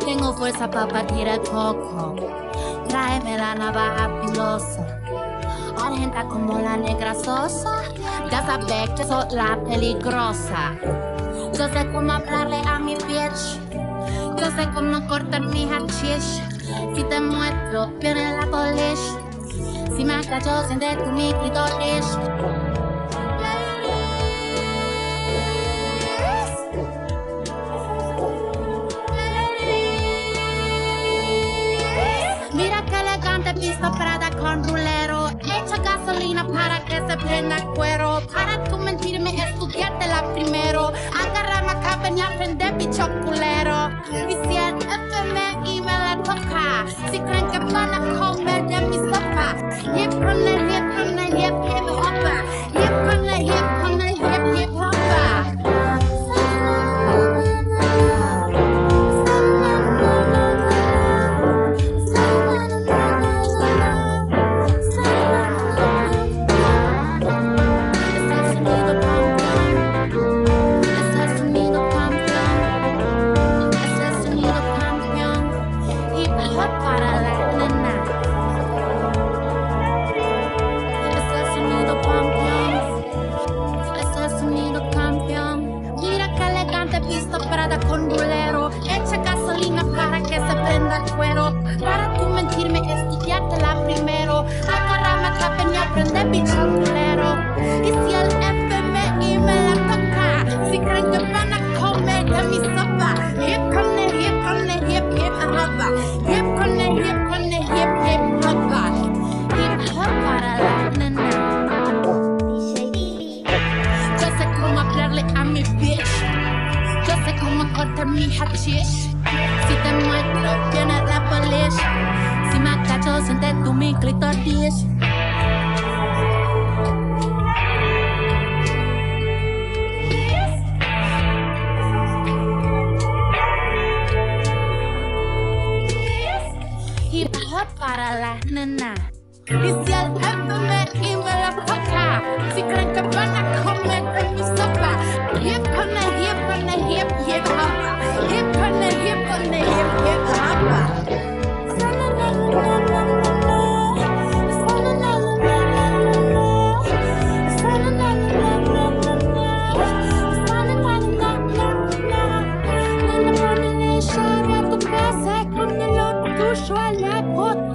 Tengo fuerza para partir el coco. Tráeme la navaja filosa. Argenta como la negra sosa. Ya sabes que soy la peligrosa. Yo sé cómo hablarle a mi bitch. Yo sé cómo cortar mi hachish. Si te muestro, viene la polish. Si me cacho, siente tu mi. Elegante pista Prada con rulero. Echa gasolina para que se prenda el cuero. Para tú mentirme, estudiarte la primero. Agarra macabra y aprender bicho culero. Y si el FMI me la toca, si creen que van a con bolero. Echa gasolina para que se prenda el cuero. Para tú mentirme, estudiarte la primero. La y aprender bicho. Y si el FMI me la toca, si creen que van a comer de mi sopa. Hip con el hip con el hip hip Yo sé cómo cortar mi hachish. Si te muestro, viene la polish. Si me cacho, siente tu mi clitoris. Hip hop para la nena. Con